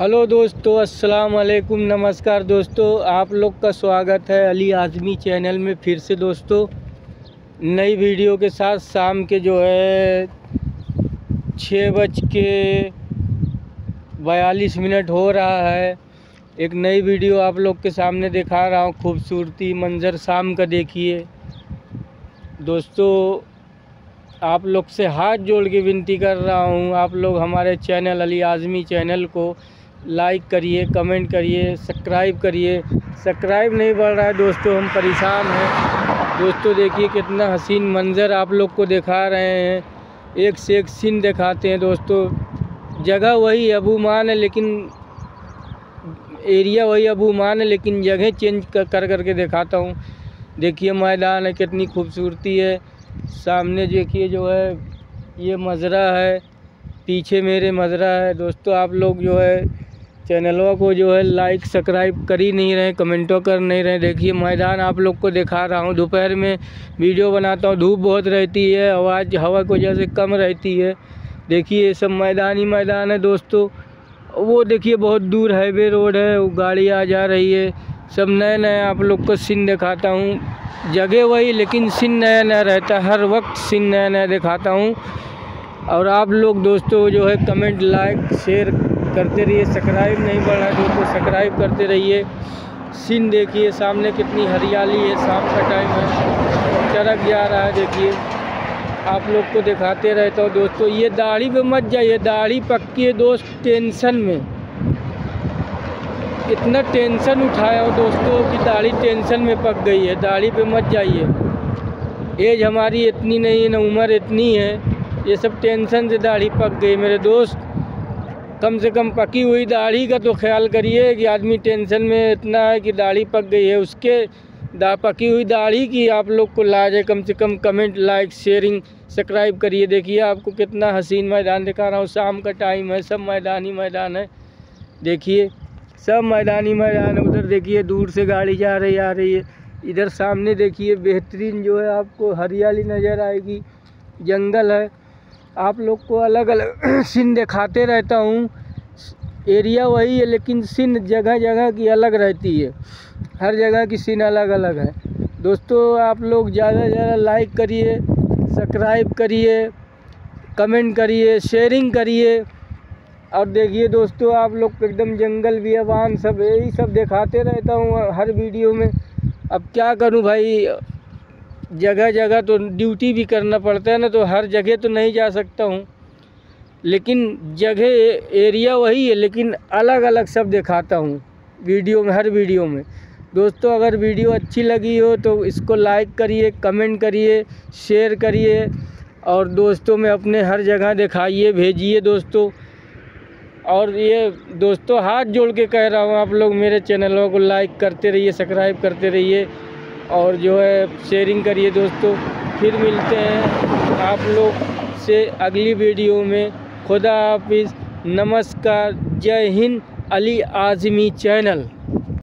Hello दोस्तों, अस्सलाम वालेकुम, नमस्कार दोस्तों, आप लोग का स्वागत है अली आज़मी चैनल में फिर से दोस्तों। नई वीडियो के साथ शाम के जो है छः बज के बयालीस मिनट हो रहा है। एक नई वीडियो आप लोग के सामने दिखा रहा हूँ, खूबसूरती मंज़र शाम का देखिए। दोस्तों, आप लोग से हाथ जोड़ के विनती कर रहा हूँ, आप लोग हमारे चैनल अली आज़मी चैनल को लाइक करिए कमेंट करिए सब्सक्राइब करिए। सब्सक्राइब नहीं बढ़ रहा है दोस्तों, हम परेशान हैं। दोस्तों देखिए कितना हसीन मंज़र आप लोग को दिखा रहे हैं। एक से एक सीन दिखाते हैं दोस्तों। जगह वही अबू मान है, लेकिन एरिया वही अबू मान है, लेकिन जगह चेंज कर कर करके दिखाता हूँ। देखिए मैदान है, कितनी खूबसूरती है। सामने देखिए जो है, ये मज़रा है। पीछे मेरे मज़रा है। दोस्तों आप लोग जो है चैनलों को जो है लाइक सब्सक्राइब कर ही नहीं रहे, कमेंटों कर नहीं रहे। देखिए, मैदान आप लोग को दिखा रहा हूँ। दोपहर में वीडियो बनाता हूँ। धूप बहुत रहती है, आवाज़ हवा की वजह से कम रहती है। देखिए, ये सब मैदान ही मैदान है दोस्तों। वो देखिए, बहुत दूर हाईवे रोड है, वो गाड़ी आ जा रही है। सब नए नए आप लोग को सीन दिखाता हूँ। जगह वही, लेकिन सीन नया नया रहता है। हर वक्त सीन नया नया दिखाता हूँ। और आप लोग दोस्तों जो है कमेंट लाइक शेयर करते रहिए, सब्सक्राइब नहीं बढ़ बढ़ा दोस्तों सब्सक्राइब करते रहिए। सीन देखिए, सामने कितनी हरियाली है, शाम का टाइम है। चरक जा रहा है, देखिए। आप लोग को दिखाते रहता हूँ दोस्तों, ये दाढ़ी पे मत जाइए दाढ़ी पक्की है दोस्त, टेंशन में। इतना टेंशन उठाया हो दोस्तों कि दाढ़ी टेंशन में पक गई है, दाढ़ी पे मत जाइए। एज हमारी इतनी नहीं है, ना उम्र इतनी है, ये सब टेंशन से दाढ़ी पक गई मेरे दोस्त। कम से कम पकी हुई दाढ़ी का तो ख्याल करिए कि आदमी टेंशन में इतना है कि दाढ़ी पक गई है। उसके दा पकी हुई दाढ़ी की आप लोग को लाज है। कम से कम कमेंट, लाइक, शेयरिंग, सब्सक्राइब करिए। देखिए आपको कितना हसीन मैदान दिखा रहा हूँ। शाम का टाइम है, सब मैदान मैदान है। देखिए, सब मैदानी मैदान है। उधर देखिए, दूर से गाड़ी जा रही, आ रही है। इधर सामने देखिए, बेहतरीन जो है आपको हरियाली नज़र आएगी। जंगल है। आप लोग को अलग अलग सीन दिखाते रहता हूँ। एरिया वही है, लेकिन सीन जगह जगह की अलग रहती है। हर जगह की सीन अलग अलग है। दोस्तों, आप लोग ज़्यादा से ज़्यादा लाइक करिए सब्सक्राइब करिए कमेंट करिए शेयरिंग करिए। और देखिए दोस्तों, आप लोग एकदम जंगल बियाबान सब, यही सब दिखाते रहता हूँ हर वीडियो में। अब क्या करूँ भाई? जगह जगह तो ड्यूटी भी करना पड़ता है ना तो हर जगह तो नहीं जा सकता हूँ। लेकिन जगह, एरिया वही है, लेकिन अलग अलग सब दिखाता हूँ, वीडियो में, हर वीडियो में। दोस्तों, अगर वीडियो अच्छी लगी हो तो इसको लाइक करिए कमेंट करिए शेयर करिए, और दोस्तों में अपने हर जगह दिखाइए, भेजिए दोस्तों। और ये दोस्तों, हाथ जोड़ के कह रहा हूँ, आप लोग मेरे चैनलों को लाइक करते रहिए सब्सक्राइब करते रहिए। और जो है शेयरिंग करिए दोस्तों। फिर मिलते हैं आप लोग से अगली वीडियो में। खुदा हाफिज़। नमस्कार। जय हिंद। अली आज़मी चैनल।